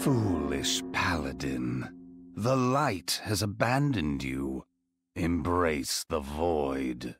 Foolish paladin. The light has abandoned you. Embrace the void.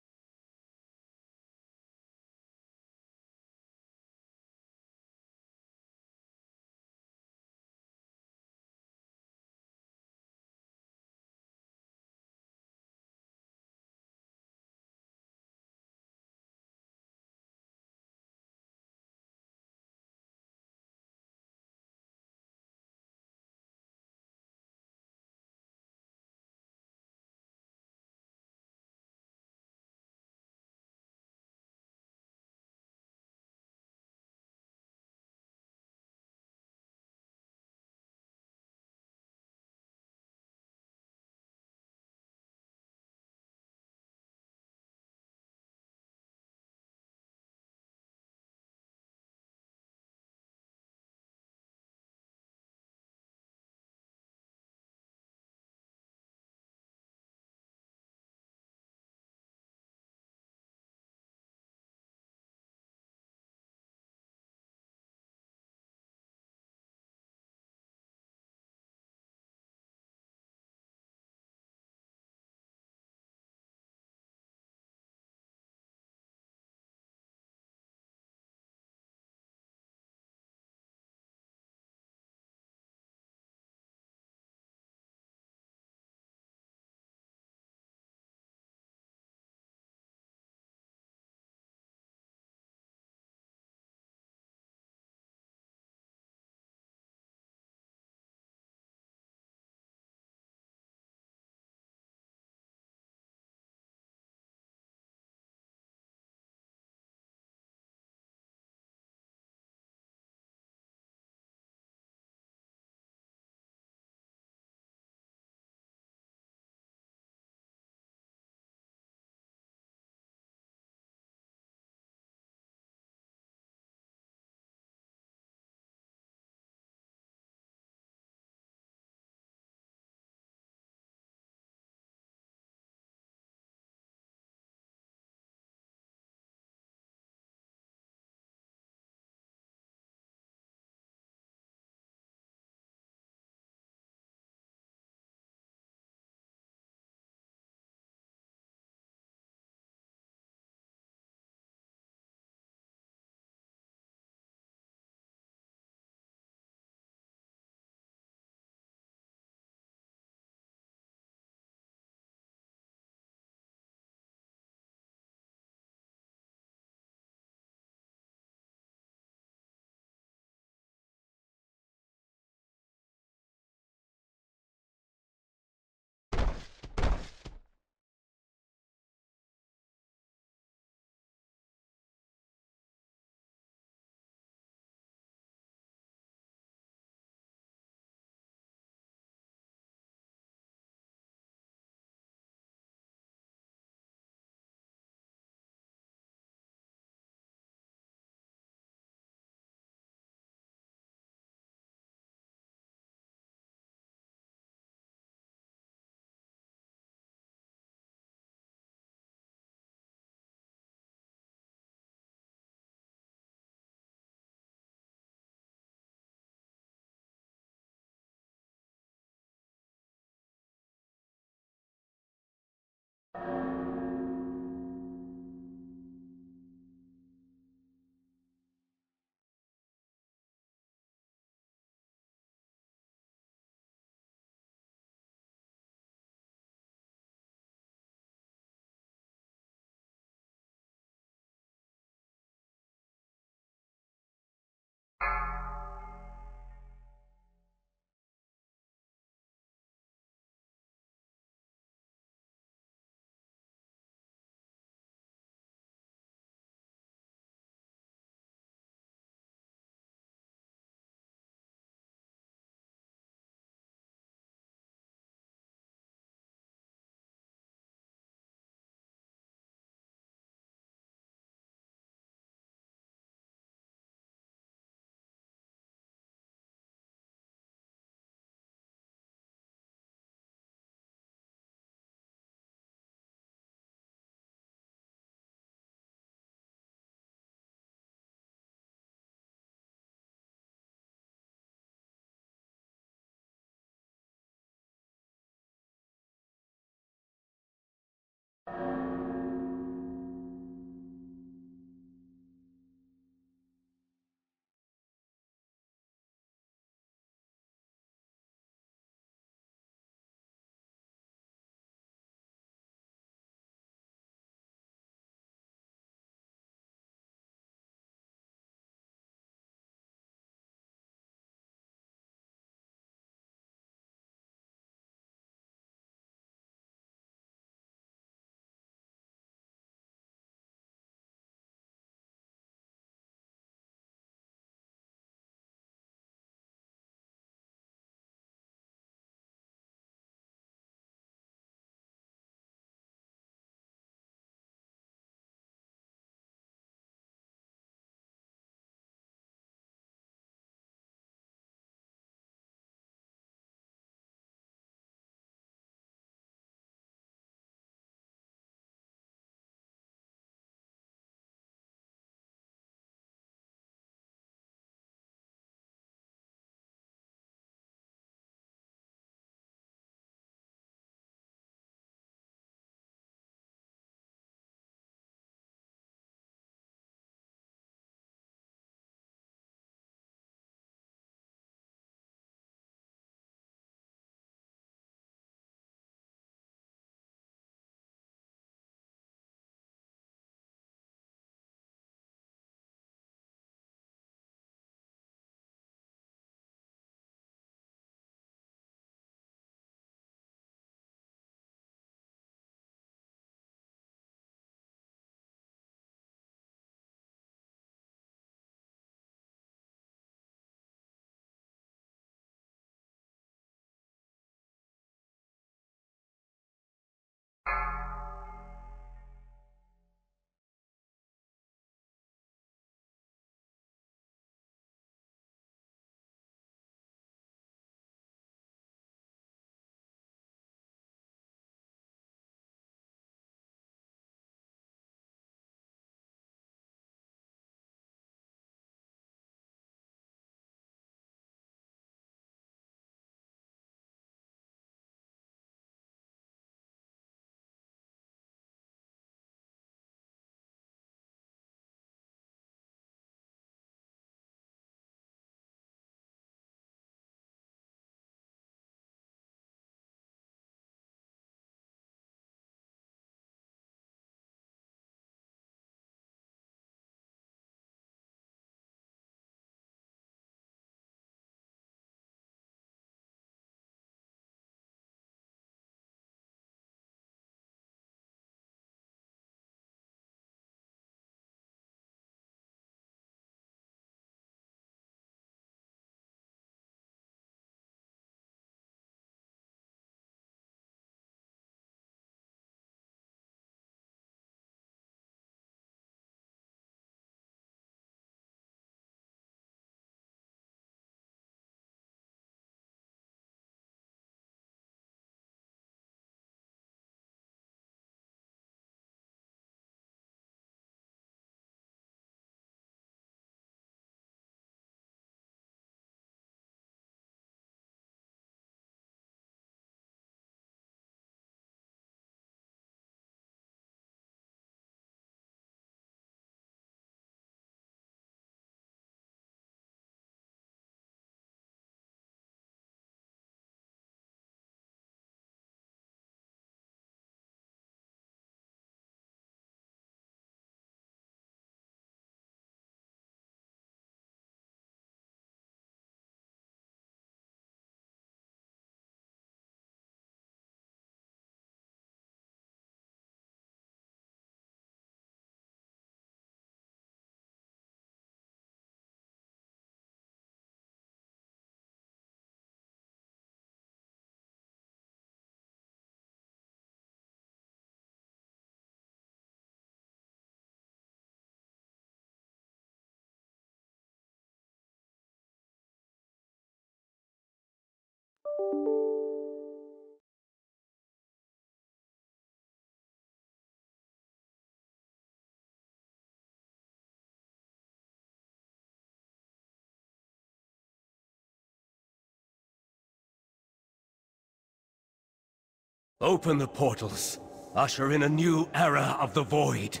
Open the portals. Usher in a new era of the Void.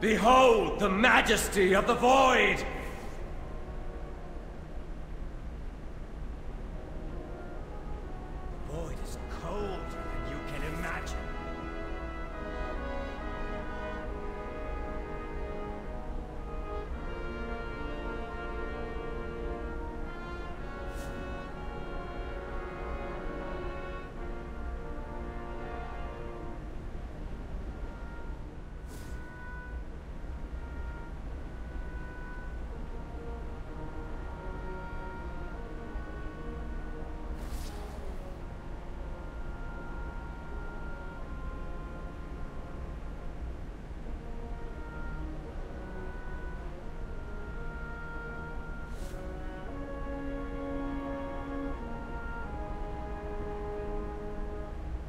Behold the majesty of the Void!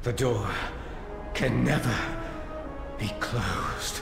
The door can never be closed.